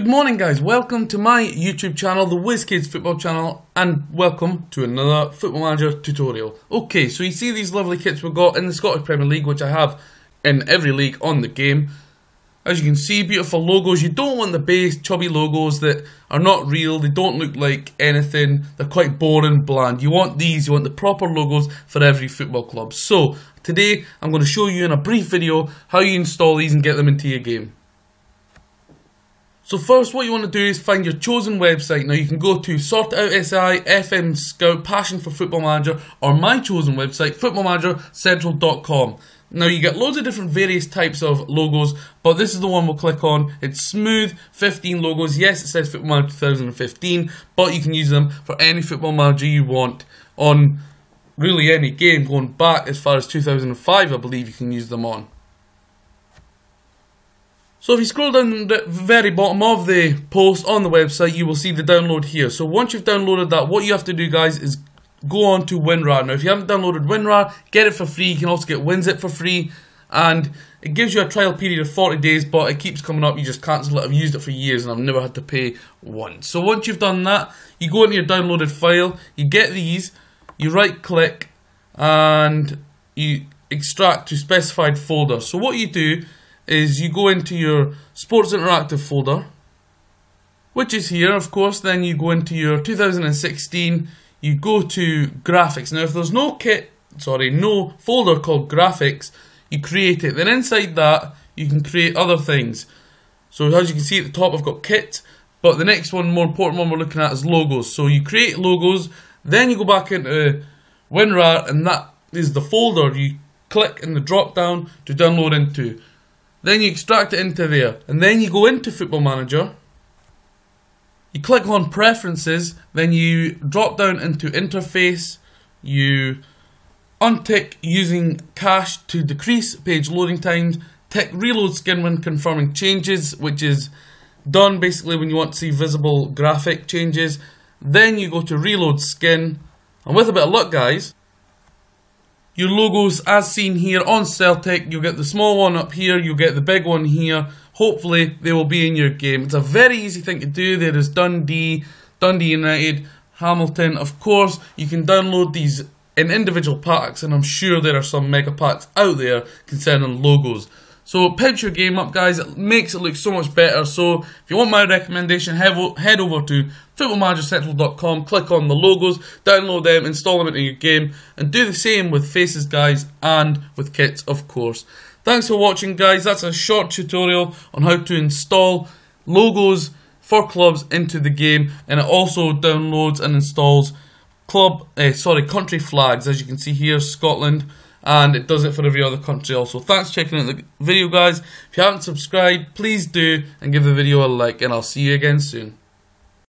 Good morning guys, welcome to my YouTube channel, the Whizzkids Football channel, and welcome to another Football Manager tutorial. Okay, so you see these lovely kits we've got in the Scottish Premier League, which I have in every league on the game. As you can see, beautiful logos. You don't want the base chubby logos that are not real, they don't look like anything, they're quite boring, bland. You want these, you want the proper logos for every football club. So, today I'm going to show you in a brief video how you install these and get them into your game. So first what you want to do is find your chosen website. Now you can go to Sort Out SI, FM Scout, Passion for Football Manager or my chosen website, footballmanagercentral.com. Now you get loads of different various types of logos, but this is the one we'll click on. It's smooth, 15 logos. Yes, it says Football Manager 2015, but you can use them for any Football Manager you want on really any game going back as far as 2005 I believe you can use them on. So if you scroll down the very bottom of the post on the website, you will see the download here. So once you've downloaded that, what you have to do, guys, is go on to WinRAR. Now, if you haven't downloaded WinRAR, get it for free. You can also get WinZip for free. And it gives you a trial period of 40 days, but it keeps coming up. You just cancel it. I've used it for years and I've never had to pay once. So once you've done that, you go into your downloaded file, you get these, you right click, and you extract to specified folder. So what you do is you go into your Sports Interactive folder, which is here, of course. Then you go into your 2016, you go to graphics. Now, if there's no kit, sorry, no folder called graphics, you create it. Then inside that, you can create other things. So as you can see at the top, I've got kit, but the next one, more important one we're looking at is logos. So you create logos, then you go back into WinRAR, and that is the folder you click in the drop down to download into. Then you extract it into there. And then you go into Football Manager. You click on Preferences. Then you drop down into Interface. You untick using cache to decrease page loading times. Tick Reload Skin when confirming changes, which is done basically when you want to see visible graphic changes. Then you go to Reload Skin. And with a bit of luck, guys, your logos as seen here on Celtic. You'll get the small one up here, you'll get the big one here. Hopefully they will be in your game. It's a very easy thing to do. There is Dundee, Dundee United, Hamilton. Of course, you can download these in individual packs and I'm sure there are some mega packs out there concerning logos. So pitch your game up, guys. It makes it look so much better. So if you want my recommendation, head over to footballmanagercentral.com, click on the logos, download them, install them into your game, and do the same with faces, guys, and with kits, of course. Thanks for watching, guys. That's a short tutorial on how to install logos for clubs into the game, and it also downloads and installs club, eh, sorry, country flags, as you can see here, Scotland and it does it for every other country also. Thanks for checking out the video guys. If you haven't subscribed, please do and give the video a like and I'll see you again soon.